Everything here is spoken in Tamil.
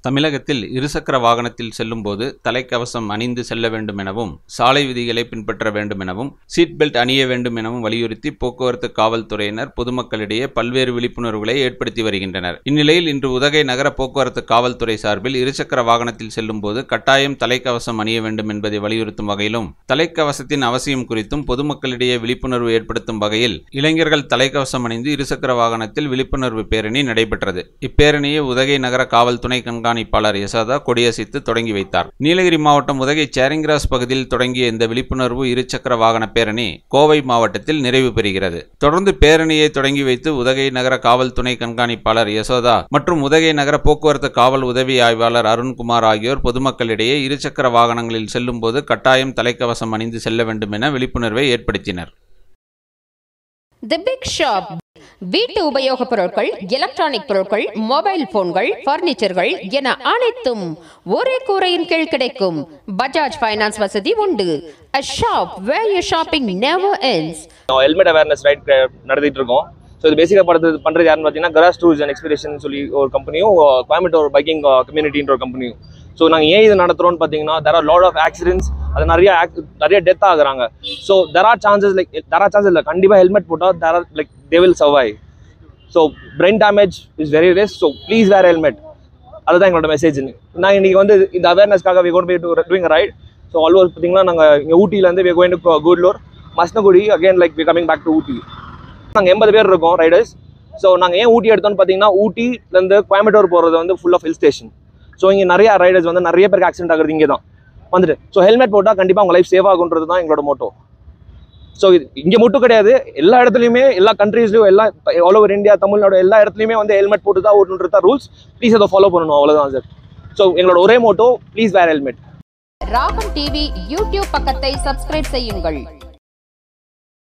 தமிழகத்தில் இருசக்கர வாகனத்தில் செல்லும்போது தலைக்கவசம் அணிந்து செல்ல வேண்டும் எனவும் சாலை விதிகளை பின்பற்ற வேண்டும் எனவும் சீட் பெல்ட் அணிய வேண்டும் எனவும் வலியுறுத்தி போக்குவரத்து காவல்துறையினர் பொதுமக்களிடையே பல்வேறு விழிப்புணர்வுகளை ஏற்படுத்தி வருகின்றனர். இந்நிலையில் இன்று உதகை நகர போக்குவரத்து காவல்துறை சார்பில் இருசக்கர வாகனத்தில் செல்லும்போது கட்டாயம் தலைக்கவசம் அணிய வேண்டும் என்பதை வலியுறுத்தும் வகையிலும் தலைக்கவசத்தின் அவசியம் குறித்தும் பொதுமக்களிடையே விழிப்புணர்வு ஏற்படுத்தும் வகையில் இளைஞர்கள் தலைக்கவசம் அணிந்து இருசக்கர வாகனத்தில் விழிப்புணர்வு பேரணி நடைபெற்றது. இப்பேரணியை உதகை நகர காவல் துணை கண்காணிப்பாளர் யசோதா கொடியசைத்து தொடங்கி வைத்தார். நீலகிரி மாவட்டம் உதகை சேரிங்கிராஸ் பகுதியில் தொடங்கிய இந்த விழிப்புணர்வு இருசக்கர வாகன பேரணி கோவை மாவட்டத்தில் நிறைவு பெறுகிறது. தொடர்ந்து பேரணியை தொடங்கி வைத்து உதகை நகர காவல் துணை கண்காணிப்பாளர் யசோதா மற்றும் உதகை நகர போக்குவரத்து காவல் உதவி ஆய்வாளர் அருண்குமார் ஆகியோர் பொதுமக்களிடையே இருசக்கர வாகனங்களில் செல்லும்போது கட்டாயம் தலைக்கவசம் அணிந்து செல்ல வேண்டும் என விழிப்புணர்வை ஏற்படுத்தினர். The Big Shop வீட்டு உபயோகப் பொருட்கள் எலக்ட்ரானிக் பொருட்கள் மொபைல் போன்கள் பர்னிச்சர்கள் என அனைத்தும் ஒரே கூரையின் கீழ் கிடைக்கும். பஜாஜ் ஃபைனான்ஸ் வசதி உண்டு. A shop where your shopping never ends. Helmet awareness right uh, நடத்திட்டு இருக்கோம் ஸோ இது பேசிக்காக படுறது பண்ணுறது யாருன்னு பார்த்தீங்கன்னா கராஸ் டூர்ஸ் அண்ட் எக்ஸ்பிரேஷன் சொல்லி ஒரு கம்பெனியும் கோயம்புத்தூர் பைக்கிங் கம்யூனிட்டின்ற ஒரு கம்பெனியும் ஸோ நாங்கள் ஏன் இது நடத்துகிறோம்னு பார்த்தீங்கன்னா there are lot of accidents அது நிறைய நிறைய டெத் ஆகுறாங்க. So there are chances like there are chances இல்லை. கண்டிப்பாக ஹெல்மெட் போட்டால் there are like they will survive so brain damage is very rare so please wear helmet அதுதான் எங்களோட மெசேஜ்னு நான் இன்னைக்கு வந்து இந்த அவேர்னஸ்க்காக we gonna be to doing right so all over பார்த்தீங்கன்னா நாங்கள் இங்கே ஊட்டியிலேருந்து we going to Gudalur Masinagudi again like we coming back to Ooty. நாங்கள் எண்பது பேர் இருக்கோம் ரைடர்ஸ் ஸோ நாங்கள் ஏன் ஊட்டி எடுத்தோம்னு பார்த்தீங்கன்னா ஊட்டிலேருந்து கோயம்புத்தூர் போகிறது வந்து full of hill station so இங்கே நிறையா ரைடர்ஸ் வந்து நிறைய பேருக்கு ஆக்சிடென்ட் ஆகுறது இங்கே தான் வந்துட்டு. ஸோ ஹெல்மெட் போட்டால் கண்டிப்பாக உங்கள் லைஃப் சேவ் ஆகுன்றது தான் எங்களோட மோட்டோ ஸோ இது இங்கே மட்டும் கிடையாது. எல்லா இடத்துலையுமே எல்லா கண்ட்ரீஸ்லையும் எல்லா ஆல் ஓவர் இந்தியா தமிழ்நாடு எல்லா இடத்துலையுமே வந்து ஹெல்மெட் போட்டு தான் ஓட்டுன்றது தான் ரூல்ஸ் ப்ளீஸ் அதை ஃபாலோ பண்ணணும். அவ்வளோதான் சார் ஸோ எங்களோட ஒரே motto please wear helmet Ragam TV YouTube பக்கத்தை சப்ஸ்கிரைப் செய்யுங்கள்.